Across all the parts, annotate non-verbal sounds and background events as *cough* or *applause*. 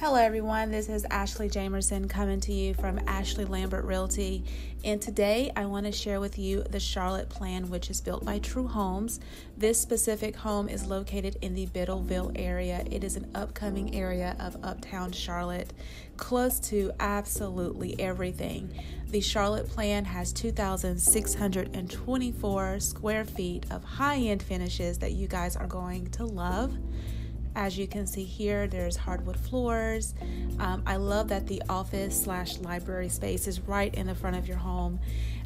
Hello, everyone. This is Ashley Jamerson coming to you from Ashley Lambert Realty. And today I want to share with you the Charlotte plan, which is built by True Homes. This specific home is located in the Biddleville area. It is an upcoming area of uptown Charlotte, close to absolutely everything. The Charlotte plan has 2,624 square feet of high end finishes that you guys are going to love. As you can see here, there's hardwood floors. Um, I love that the office slash library space is right in the front of your home,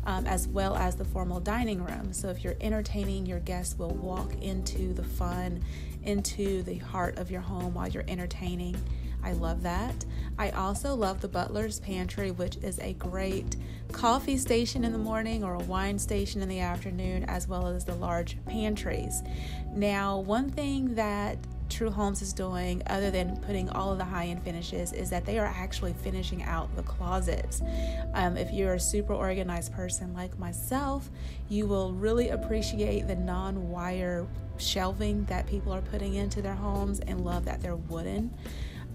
um, as well as the formal dining room. So if you're entertaining, your guests will walk into the fun, into the heart of your home while you're entertaining. I love that. I also love the butler's pantry, which is a great coffee station in the morning or a wine station in the afternoon, as well as the large pantries. Now, one thing that True Homes is doing, other than putting all of the high end finishes, is that they are actually finishing out the closets. Um, if you're a super organized person like myself, you will really appreciate the non wire shelving that people are putting into their homes and love that they're wooden.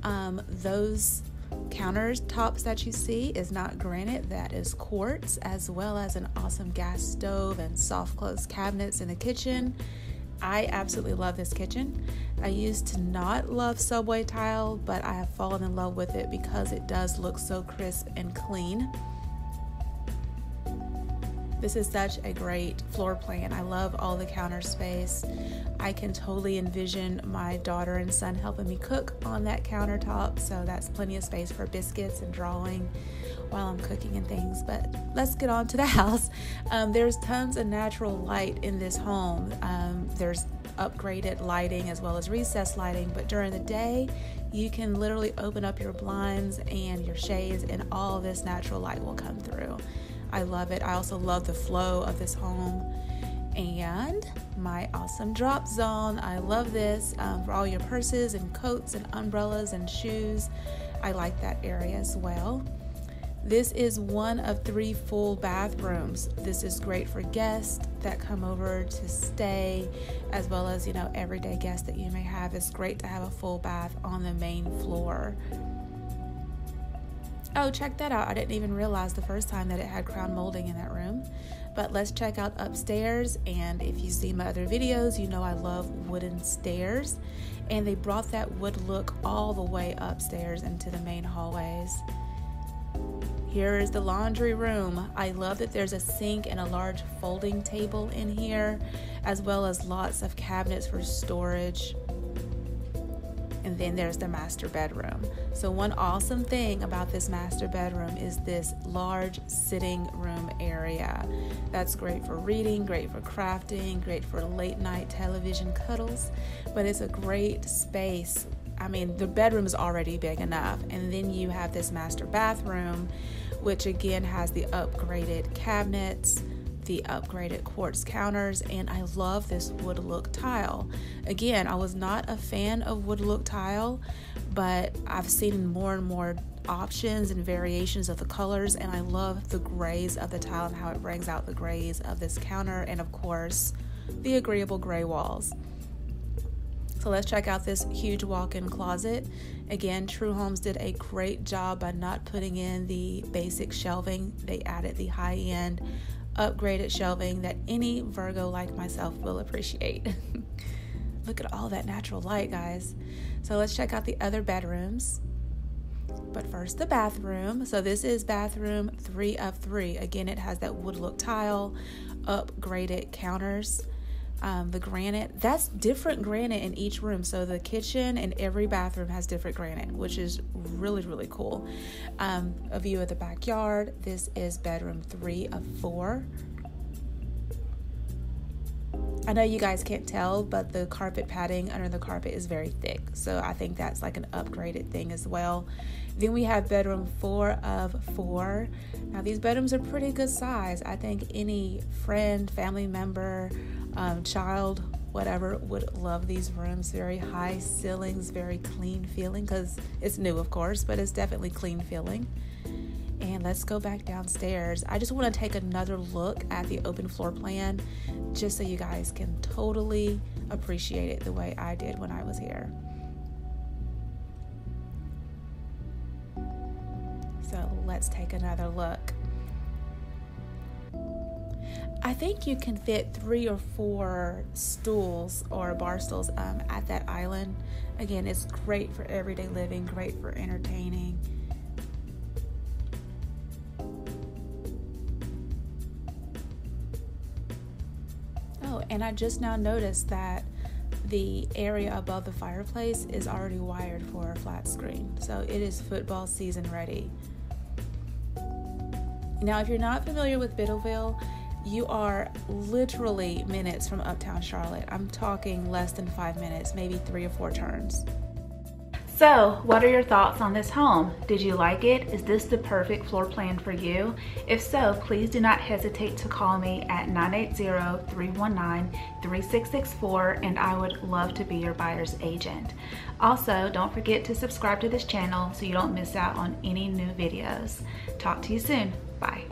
Um, those countertops that you see is not granite, that is quartz, as well as an awesome gas stove and soft close cabinets in the kitchen. I absolutely love this kitchen. I used to not love subway tile, but I have fallen in love with it because it does look so crisp and clean. This is such a great floor plan. I love all the counter space. I can totally envision my daughter and son helping me cook on that countertop, so that's plenty of space for biscuits and drawing while I'm cooking and things. But let's get on to the *laughs* house. Um, there's tons of natural light in this home. Um, there's upgraded lighting as well as recessed lighting, but during the day, you can literally open up your blinds and your shades, and all this natural light will come through. I love it. I also love the flow of this home and my awesome drop zone. I love this um, for all your purses and coats and umbrellas and shoes. I like that area as well. This is one of three full bathrooms. This is great for guests that come over to stay, as well as, you know, everyday guests that you may have. It's great to have a full bath on the main floor. Oh, check that out. I didn't even realize the first time that it had crown molding in that room. But let's check out upstairs. And if you see my other videos, you know I love wooden stairs. And they brought that wood look all the way upstairs into the main hallways. Here is the laundry room. I love that there's a sink and a large folding table in here, as well as lots of cabinets for storage. And then there's the master bedroom. So, one awesome thing about this master bedroom is this large sitting room area. That's great for reading, great for crafting, great for late night television cuddles, but it's a great space I mean, the bedroom is already big enough. And then you have this master bathroom, which again has the upgraded cabinets, the upgraded quartz counters, and I love this wood look tile. Again, I was not a fan of wood look tile, but I've seen more and more options and variations of the colors, and I love the grays of the tile and how it brings out the grays of this counter, and of course, the agreeable gray walls. So let's check out this huge walk in closet. Again, True Homes did a great job by not putting in the basic shelving, they added the high end, upgraded shelving that any Virgo like myself will appreciate. *laughs* Look at all that natural light, guys. So let's check out the other bedrooms. But first, the bathroom. So, this is bathroom three of three. Again, it has that wood look tile, upgraded counters um, the granite that's different granite in each room so the kitchen and every bathroom has different granite which is really really cool um, a view of the backyard this is bedroom three of four I know you guys can't tell, but the carpet padding under the carpet is very thick. So I think that's like an upgraded thing as well. Then we have bedroom four of four. Now, these bedrooms are pretty good size. I think any friend, family member, um, child, whatever, would love these rooms. Very high ceilings, very clean feeling because it's new, of course, but it's definitely clean feeling. And let's go back downstairs. I just want to take another look at the open floor plan just so you guys can totally appreciate it the way I did when I was here. So let's take another look. I think you can fit three or four stools or bar stools um, at that island. Again, it's great for everyday living, great for entertaining. Oh, and I just now noticed that the area above the fireplace is already wired for a flat screen. So it is football season ready. Now, if you're not familiar with Biddleville, you are literally minutes from uptown Charlotte. I'm talking less than five minutes, maybe three or four turns. So, what are your thoughts on this home? Did you like it? Is this the perfect floor plan for you? If so, please do not hesitate to call me at 980-319-3664 and I would love to be your buyer's agent. Also, don't forget to subscribe to this channel so you don't miss out on any new videos. Talk to you soon. Bye.